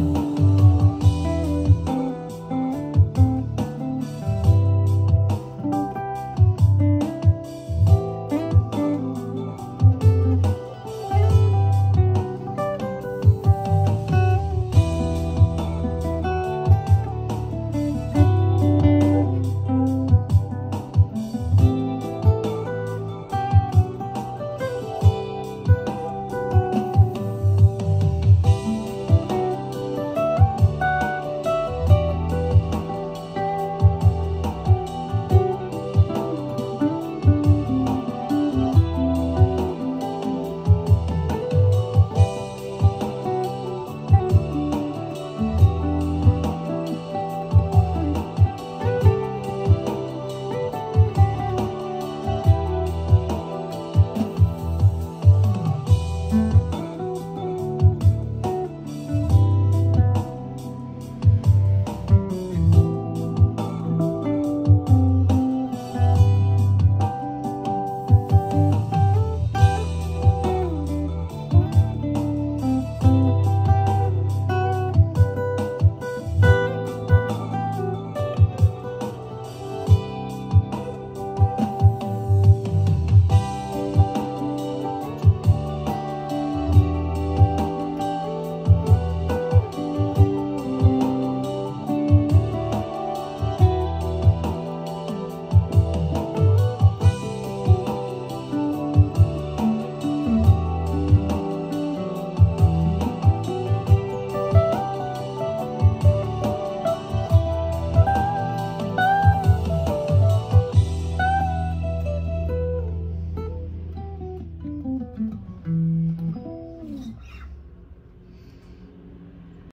Bye.